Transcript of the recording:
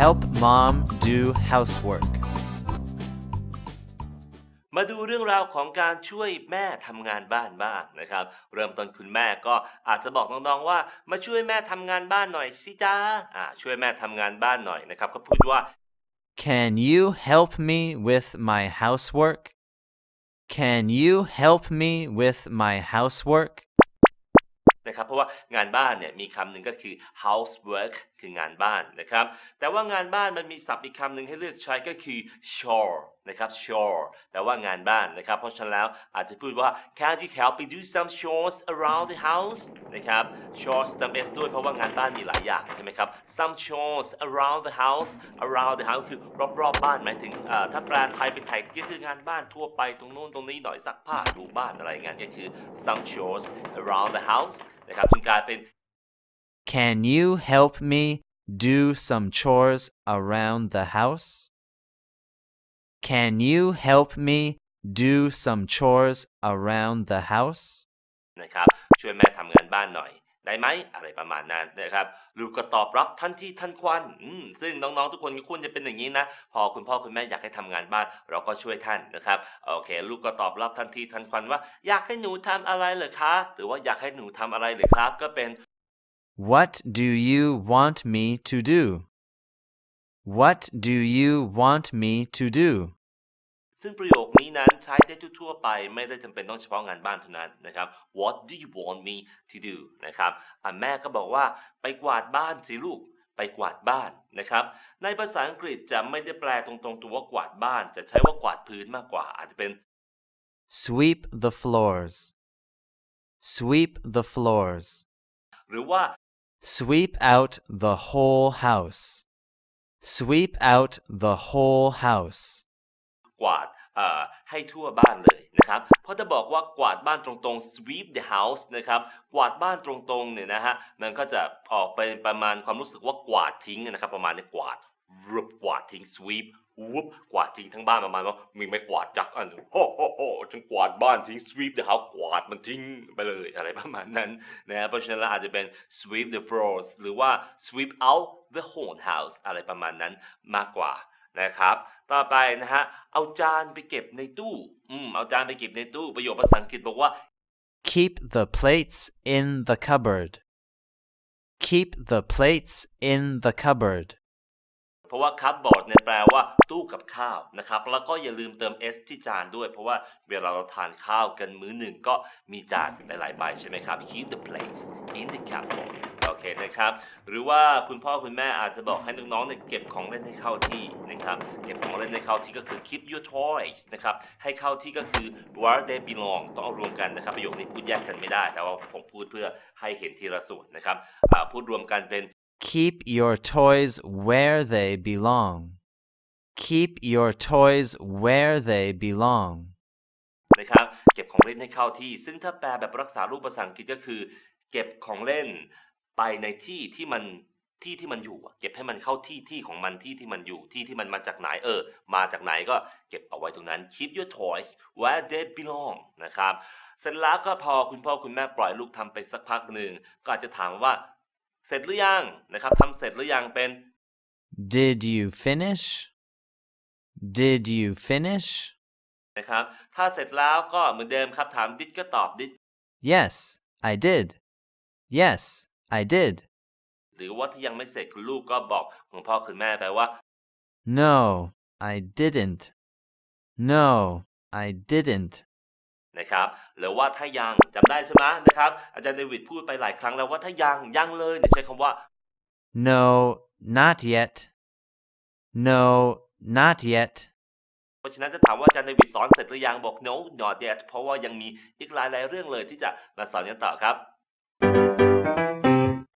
help mom do housework? มาดูเรื่องราวของการช่วยแม่ทำงานบ้านบ้างนะครับ เริ่มต้นคุณแม่ก็อาจจะบอกน้องๆว่า มาช่วยแม่ทำงานบ้านหน่อยสิจ้าอ่าช่วยแม่ทำงานบ้านหน่อยนะครับ ก็พูดว่า Can you help me with my housework? Can you help me with my housework? นะครับเพราะว่างานบ้านเนี่ยมีคำหนึ่งก็คือ housework คืองานบ้านนะครับแต่ว่างานบ้านมันมีศัพท์อีกคำหนึ่งให้เลือกใช้ก็คือ chore นะครับ chore แปลว่างานบ้านนะครับ เพราะฉะนั้นแล้วอาจจะพูดว่า can you help me do some chores around the house นะครับ chores เติม s ด้วยเพราะว่างานบ้านมีหลายอย่างใช่ไหมครับ some chores around the house around the house คือรอบๆบ้านหมายถึงถ้าแปลไทยเป็นไทยก็คืองานบ้านทั่วไปตรงโน้นตรงนี้หน่อยซักผ้าดูบ้านอะไรเงี้ยก็คือ some chores around the house นะครับจึงกลายเป็น Can you help me do some chores around the house? Can you help me do some chores around the house? นะครับ ช่วยแม่ทำงานบ้านหน่อย ได้ไหม อะไรประมาณนั้นนะครับ ลูกก็ตอบรับทันทีทันควันอืมซึ่งน้องๆ ทุกคนก็ควรจะเป็นอย่างนี้นะ พอคุณพ่อคุณแม่อยากให้ทำงานบ้าน เราก็ช่วยท่านนะครับ โอเค ลูกก็ตอบรับทันทีทันควันว่า อยากให้หนูทำอะไรเหรอคะ หรือว่าอยากให้หนูทำอะไรเหรือครับ ก็เป็น What do you want me to do? What do you want me to do? ซึ่งประโยคนี้นั้นใช้ได้ทั่วๆไปไม่ได้จำเป็นต้องเฉพาะงานบ้านเท่านั้นนะครับ What do you want me to do นะครับอะแม่ก็บอกว่าไปกวาดบ้านสิลูกไปกวาดบ้านนะครับ ในภาษาอังกฤษจะไม่ได้แปลตรงๆตัวว่ากวาดบ้าน จะใช้ว่ากวาดพื้นมากกว่า อาจจะเป็น Sweep the floors. Sweep the floors. หรือว่า Sweep out the whole house. Sweep out the whole house. กวาดเอ่อให้ทั่วบ้านเลยนะครับ เพราะจะบอกว่ากวาดบ้านตรงๆ sweep the house นะครับ กวาดบ้านตรงๆเนี่ยนะฮะ มันก็จะออกไปประมาณความรู้สึกว่ากวาดทิ้งนะครับ ประมาณนี้กวาดรุบกวาดทิ้ง sweep วุบกวาดทิ้งทั้งบ้านประมาณว่ามีไม่กวาดยักอันหนึ่งโฮโฮโฮฉันกวาดบ้านทิ้ง sweep the house กวาดมันทิ้งไปเลยอะไรประมาณนั้นนะเพราะฉะนั้นอาจจะเป็น sweep the floors หรือว่า sweep out the whole house อะไรประมาณนั้นมากกว่านะครับ ต่อไปนะฮะ เอาจานไปเก็บในตู้อืมเอาจานไปเก็บในตู้ประโยคภาษาอังกฤษบอกว่า Keep the plates in the cupboard. Keep the plates in the cupboard. เพราะว่าคัพบอร์ดเนี่ยแปลว่าตู้กับข้าวนะครับ แล้วก็อย่าลืมเติม s ที่จานด้วย เพราะว่าเวลาเราทานข้าวกันมื้อหนึ่งก็มีจานหลายๆใบใช่ไหมครับ keep the plates in the cupboard โอเคนะครับ หรือว่าคุณพ่อคุณแม่อาจจะบอกให้น้องๆเนี่ยเก็บของเล่นให้เข้าที่นะครับ เก็บของเล่นให้เข้าที่ก็คือ keep your toys นะครับ ให้เข้าที่ก็คือ where they belong ต้องเอารวมกันนะครับ ประโยคนี้พูดแยกกันไม่ได้ แต่ว่าผมพูดเพื่อให้เห็นทีละส่วนนะครับ พูดรวมกันเป็น Keep your toys where they belong. Keep your toys where they belong. นะครับเก็บของเล่นให้เข้าที่ ซึ่งถ้าแปลแบบรักษารูปภาษาอังกฤษก็คือ เก็บของเล่นไปในที่ที่มันที่ที่มันอยู่อะเก็บให้มันเข้าที่ที่ของมันที่ที่มันอยู่ที่ที่มันมาจากไหนเออ มาจากไหนก็เก็บเอาไว้ตรงนั้น keep your toys where they belong นะครับเสร็จแล้วก็พอคุณพ่อคุณแม่ปล่อยลูกทำไปสักพักหนึ่งก็อาจจะถามว่า เสร็จหรือยังนะครับทำเสร็จหรือยังเป็น Did you finish? Did you finish? นะครับ ถ้าเสร็จแล้วก็เหมือนเดิมครับถาม did ก็ตอบ did Yes, I did. Yes, I did. หรือว่าที่ยังไม่เสร็จคุณลูกก็บอกคุณพ่อคุณแม่ไปว่า No, I didn't. No, I didn't. นะครับหรือว่าถ้ายังจำได้ใช่ไหมนะครับ อาจารย์เดวิดพูดไปหลายครั้งแล้วว่าถ้ายังยังเลยเนี่ยใช้คำว่า No, not yet. No, not yet. เพราะฉะนั้นจะถามว่าอาจารย์เดวิดสอนเสร็จหรือยังบอก no not yet เพราะว่ายังมีอีกหลายๆเรื่องเลยที่จะมาสอนกันต่อครับ